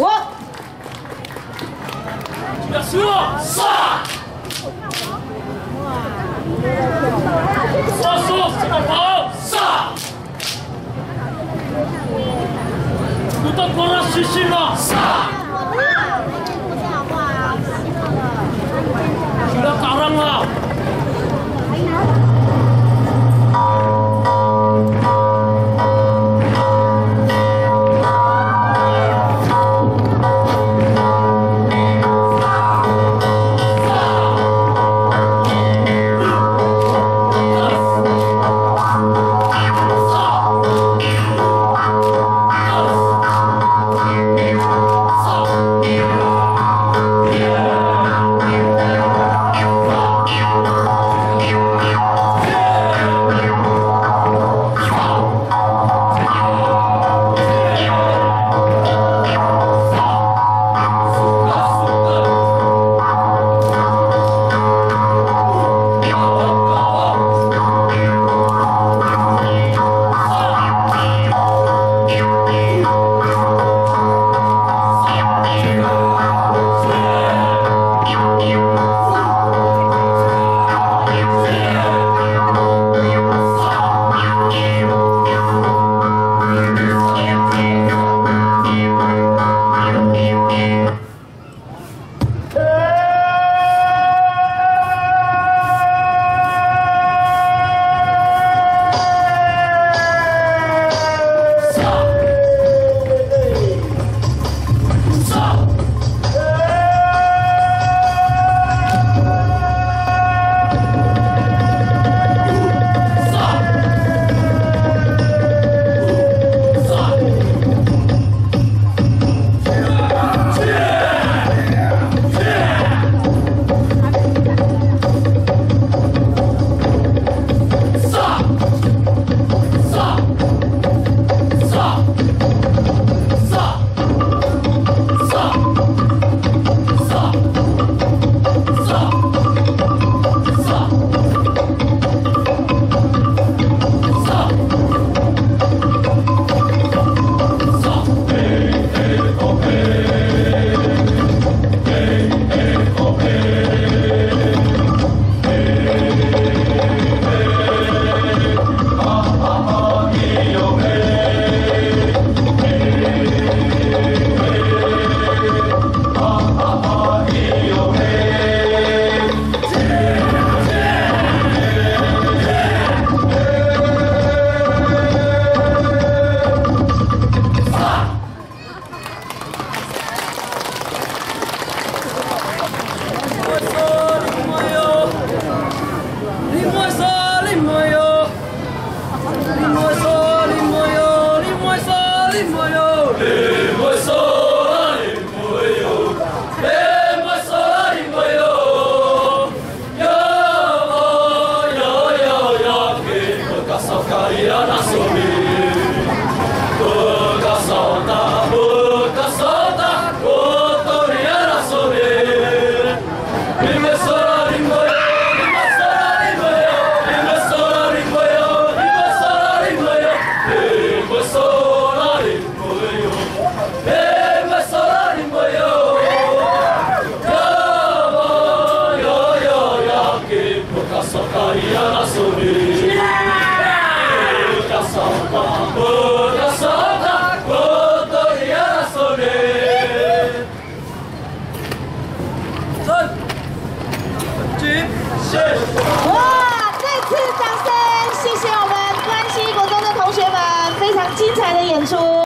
我是我杀！杀说什么跑？杀！不 para subir. 哇！再次掌声，谢谢我们关西国中的同学们，非常精彩的演出。